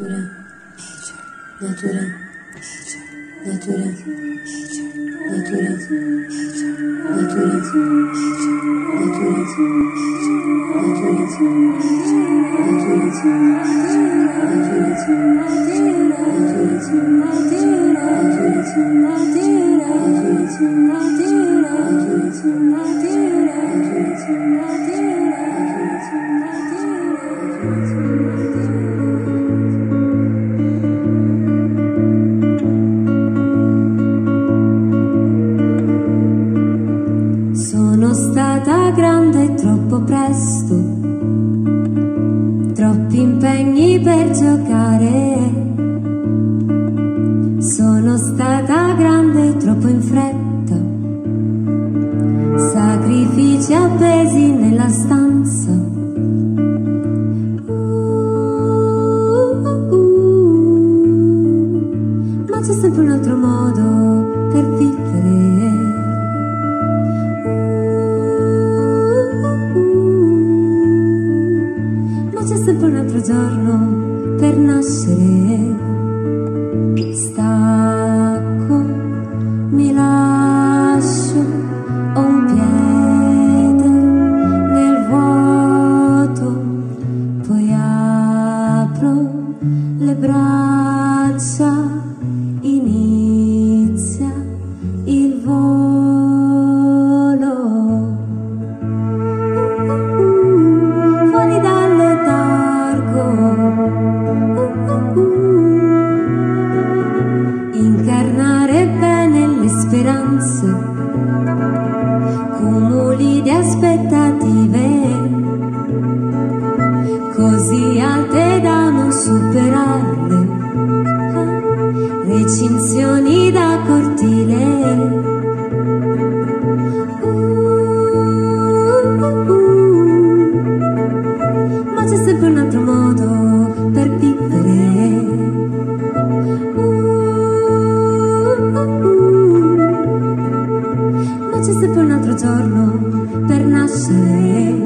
Natura, nature, natura, nature, natura, nature, natura, nature, natura, nature, natura, natura, natura, natura, natura, natura, Sono stata grande troppo in fretta, sacrifici appesi nella stanza. Uh, uh, uh. Ma c'è sempre un altro modo per vivere. Ma c'è sempre un altro giorno per nascere. Stacco, braccia, Ma c'è sempre un altro modo per vittere. Ma c'è sempre un altro giorno per nascere.